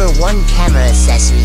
number one camera accessory.